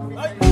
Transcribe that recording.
Hey.